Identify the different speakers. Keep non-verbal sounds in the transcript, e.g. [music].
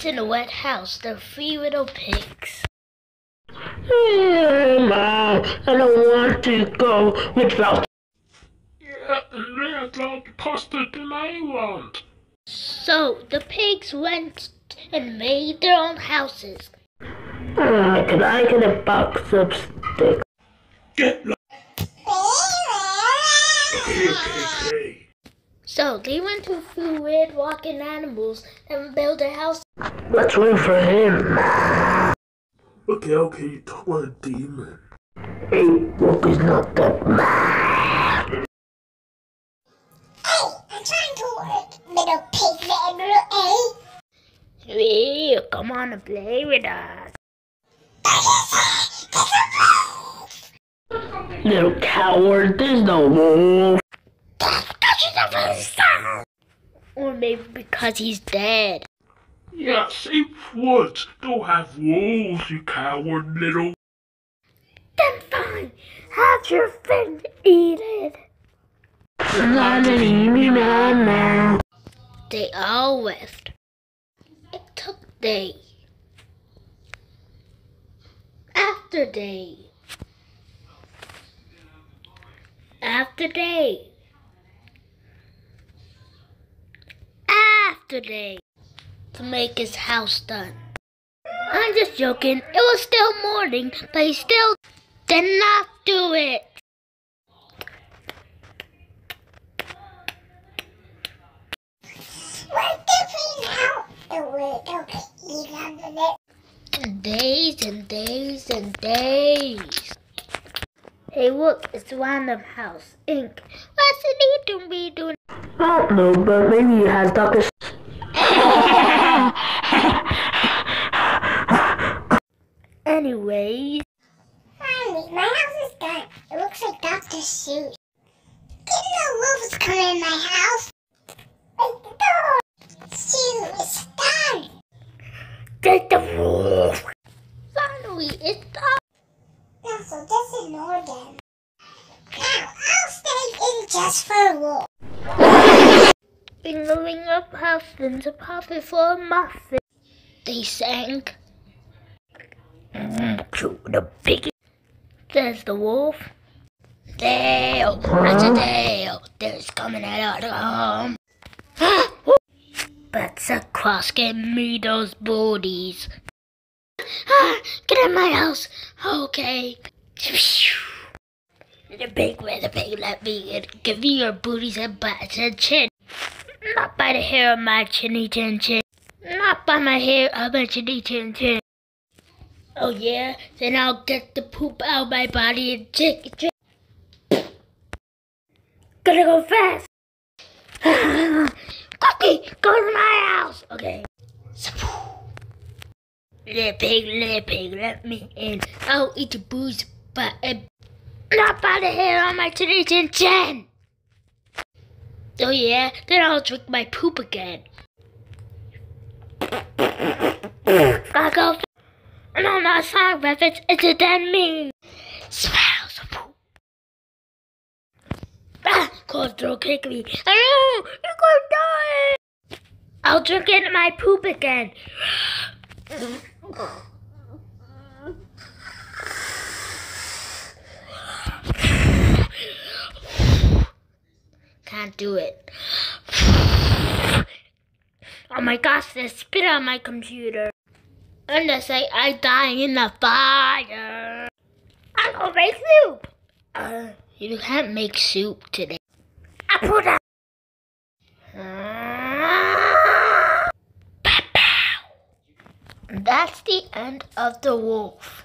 Speaker 1: What's in a wet house? The three little pigs.
Speaker 2: Hey, Mom, I don't want to go without.
Speaker 3: Yeah, and that's all the pasta that I want.
Speaker 1: So the pigs went and made their own houses.
Speaker 2: Uh, can I get a box of sticks?
Speaker 3: Get lo- Okay, okay, okay.
Speaker 1: So they went to a few weird walking animals and built a house.
Speaker 2: Let's wait for him.
Speaker 3: Okay, okay, you talk about a demon.
Speaker 2: Hey, look, he's not that mad.
Speaker 4: Hey, I'm trying to work, little pig little A.
Speaker 1: Hey, come on and play with us.
Speaker 2: Little coward, there's no wolf.
Speaker 1: Or maybe because he's dead.
Speaker 3: Yeah, safe woods don't have wolves, you coward little.
Speaker 1: Then fine, have your friend eat it.
Speaker 2: Not an easy man.
Speaker 1: They all left. It took day. After day. After day. After day. To make his house done. I'm just joking. It was still morning, but he still did not do it.
Speaker 4: We're dipping out the wood. Okay, eat under it.
Speaker 1: And days and days and days. Hey, look, it's Random House Inc. What's it need to be doing?
Speaker 2: I don't know, but maybe he has Dr.
Speaker 1: Anyways,
Speaker 4: Finally, my house is done. It looks like Dr. Seuss. Didn't know wolf was coming in my house. Like the door. Sue is done.
Speaker 1: get the wolf. Finally, it's up.
Speaker 4: Now, so just ignore them. Now, I'll stay in just for a wolf.
Speaker 1: Fingering up husbands a puppet for a muffin. They sang. To the piggy. There's the wolf. Dale, that's a Dale. There's coming out of home. [gasps] That's a cross. Get me those booties. [gasps] Ah, get in my house. Okay. [laughs] The big red, the big let me in. Give me your booties and butts and chin. Not by the hair of my chinny chin chin. Not by my hair of my chinny chin chin. Oh yeah? Then I'll get the poop out of my body and chick it, chick. Gotta go fast. [laughs] Cookie, go to my house. Okay. Little pig, little pig, let me in. I'll eat your booze, but uh, not by the hair on my chinny chin chin. Oh yeah, then I'll drink my poop again. [laughs] Gotta go. Song reference. It's a dead me. Smells of poop. Ah, cold throw kick me. Oh, you're gonna die. I'll drink in my poop again. Can't do it. Oh my gosh, there's spit on my computer. Unless I, say I die in the fire. I'm gonna make soup. Uh, you can't make soup today. I put out. That's the end of the wolf.